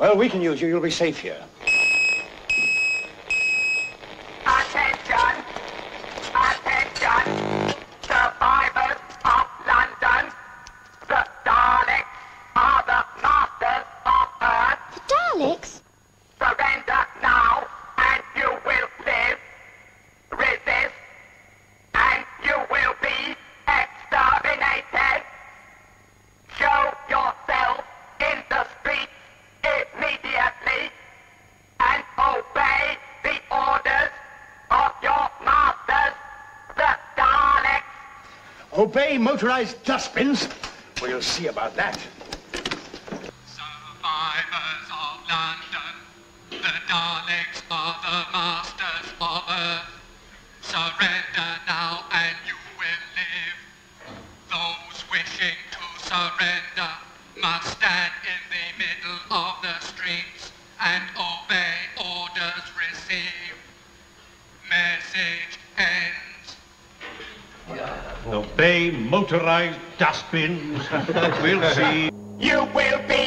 Well, we can use you. You'll be safe here. Obey motorized dustbins? Well, see about that. Survivors of London, the Daleks are the masters of Earth. Surrender now and you will live. Those wishing to surrender must stand in the middle of the streets and obey orders received. Message. Obey motorized dustbins. we'll see. You will be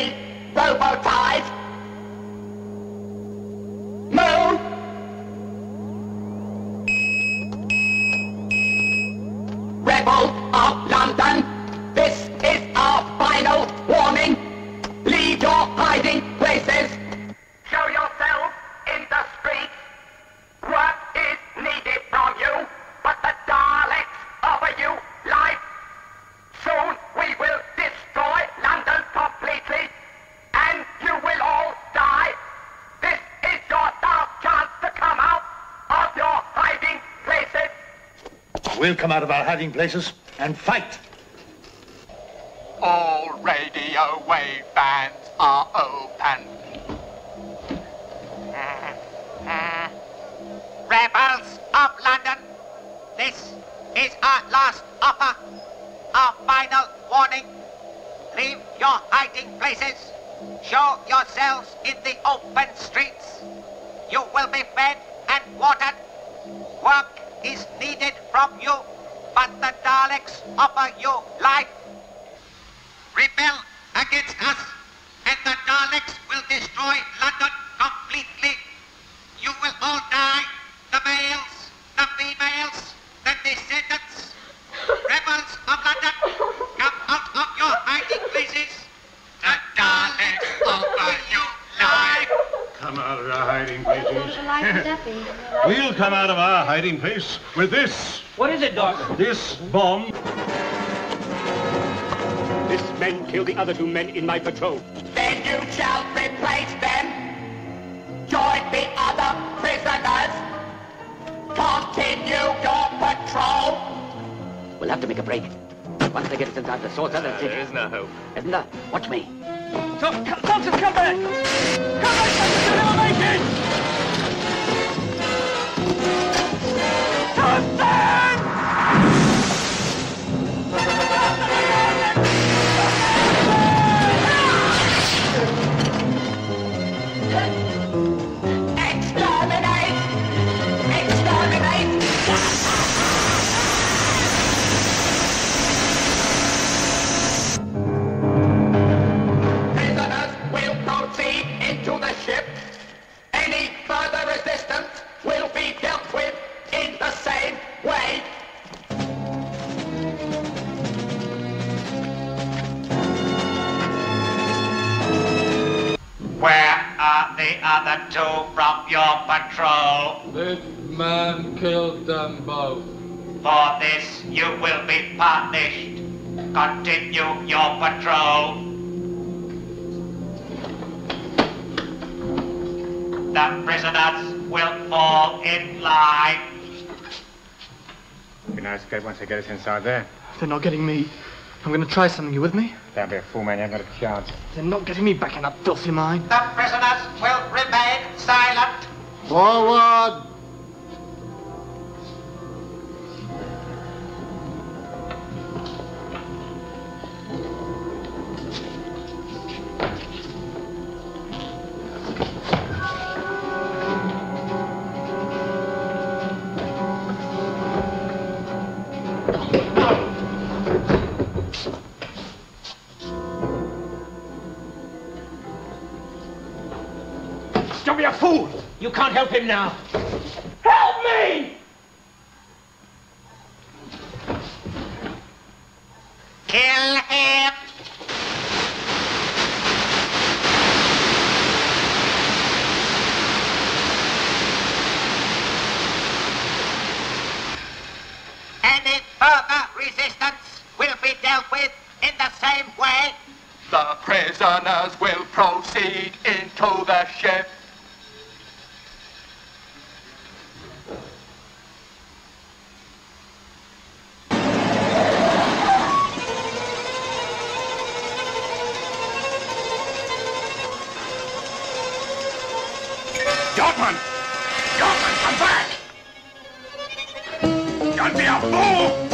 We'll come out of our hiding places and fight. All radio wave bands are open. Rebels of London, this is our last offer, our final warning. Leave your hiding places. Show yourselves in the open streets. You will be fed and watered. Work is needed from you, but the Daleks offer you life. Rebel against us, and the Daleks will destroy London completely. You will all die, We'll come out of our hiding place with this. What is it, Doctor? This bomb. This men killed the other two men in my patrol. Then you shall replace them. Join the other prisoners. Continue your patrol. We'll have to make a break. Once they get us inside the saucer, they'll take There is no hope. Isn't there? Watch me. Doctor, come back! Other two from your patrol? This man killed them both. For this you will be punished. Continue your patrol. The prisoners will fall in line. We can escape once they get us inside there. They're not getting me. I'm gonna try something. You with me? Don't be a fool, man. You haven't got a chance. They're not getting me back in that filthy mine. The prisoners will remain silent. Forward! Don't be a fool! You can't help him now. Help me! Kill him! Any further resistance will be dealt with in the same way. The prisoners will proceed into the ship. Don't be a fool!